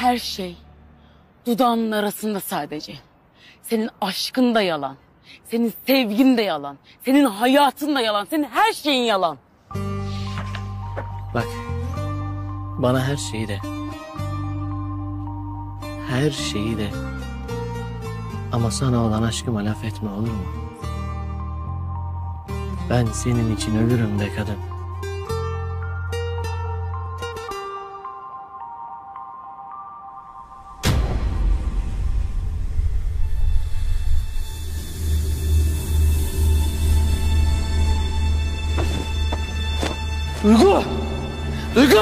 her şey dudağının arasında sadece. Senin aşkın da yalan. Senin sevgin de yalan. Senin hayatın da yalan. Senin her şeyin yalan. Bak. Bana her şeyi de. Her şeyi de. Ama sana olan aşkıma laf etme olur mu? Ben senin için ölürüm be kadın. 吕哥吕哥。